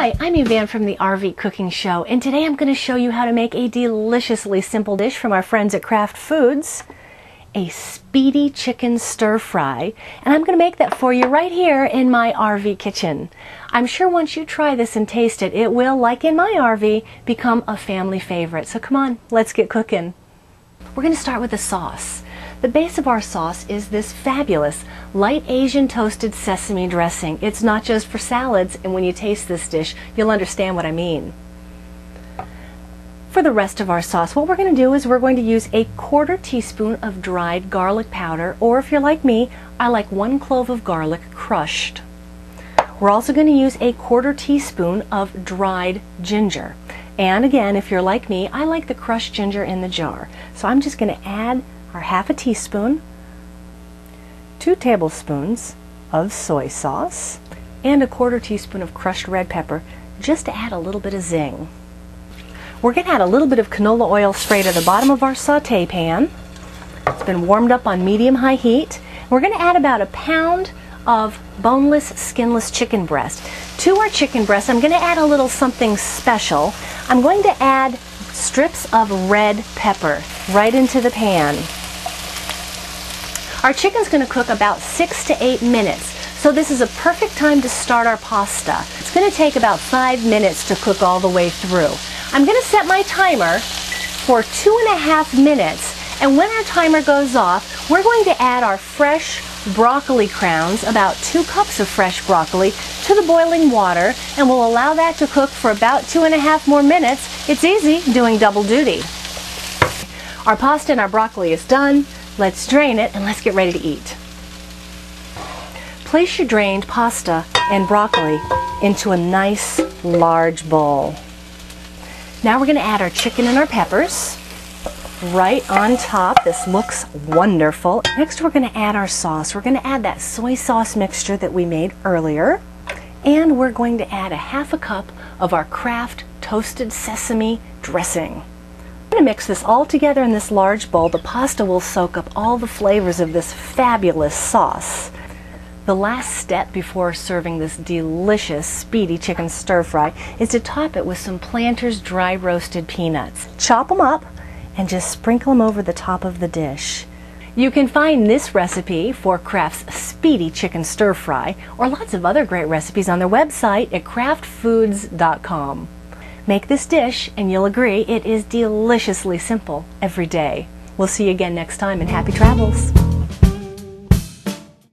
Hi, I'm Evanne from the RV Cooking Show, and today I'm going to show you how to make a deliciously simple dish from our friends at Kraft Foods, a speedy chicken stir fry, and I'm going to make that for you right here in my RV kitchen. I'm sure once you try this and taste it, it will, like in my RV, become a family favorite. So come on, let's get cooking. We're going to start with the sauce. The base of our sauce is this fabulous light Asian toasted sesame dressing. It's not just for salads, and when you taste this dish, you'll understand what I mean. For the rest of our sauce, what we're going to do is we're going to use a quarter teaspoon of dried garlic powder, or if you're like me, I like one clove of garlic crushed. We're also going to use a quarter teaspoon of dried ginger. And again, if you're like me, I like the crushed ginger in the jar. So I'm just going to add our half a teaspoon, two tablespoons of soy sauce, and a quarter teaspoon of crushed red pepper just to add a little bit of zing. We're going to add a little bit of canola oil straight to the bottom of our saute pan. It's been warmed up on medium-high heat. We're going to add about a pound of boneless, skinless chicken breast. To our chicken breast, I'm going to add a little something special. I'm going to add strips of red pepper right into the pan. Our chicken's going to cook about six to eight minutes, so this is a perfect time to start our pasta. It's going to take about five minutes to cook all the way through. I'm going to set my timer for two and a half minutes, and when our timer goes off, we're going to add our fresh broccoli crowns, about two cups of fresh broccoli, to the boiling water, and we'll allow that to cook for about two and a half more minutes. It's easy doing double duty. Our pasta and our broccoli is done. Let's drain it and let's get ready to eat. Place your drained pasta and broccoli into a nice large bowl. Now we're going to add our chicken and our peppers right on top. This looks wonderful. Next we're going to add our sauce. We're going to add that soy sauce mixture that we made earlier. And we're going to add a half a cup of our Kraft toasted sesame dressing. Going to mix this all together in this large bowl. The pasta will soak up all the flavors of this fabulous sauce. The last step before serving this delicious, speedy chicken stir fry is to top it with some Planters dry roasted peanuts. Chop them up and just sprinkle them over the top of the dish. You can find this recipe for Kraft's Speedy Chicken Stir Fry or lots of other great recipes on their website at kraftfoods.com. Make this dish and you'll agree it is deliciously simple every day. We'll see you again next time and happy travels.